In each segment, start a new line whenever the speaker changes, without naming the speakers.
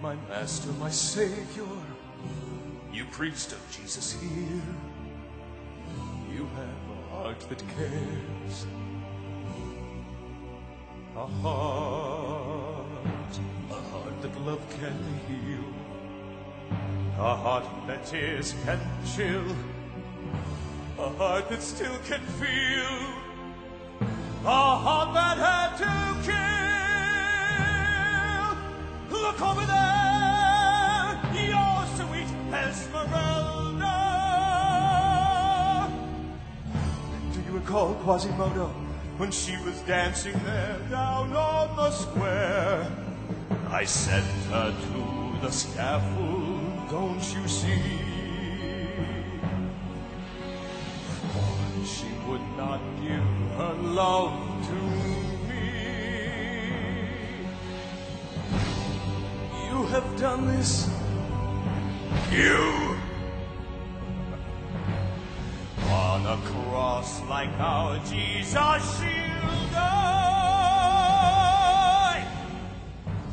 my master, my savior, you preached of Jesus here. You have a heart that cares, a heart, a heart that love can heal, a heart that tears can chill, a heart that still can feel, a heart that Recall Quasimodo when she was dancing there down on the square? I sent her to the scaffold, don't you see? For she would not give her love to me. You have done this. You a cross like our Jesus shield.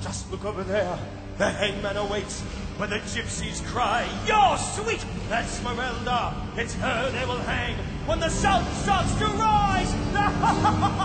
Just look over there. The hangman awaits where the gypsies cry, You're sweet, Esmeralda. It's her they will hang when the sun starts to rise.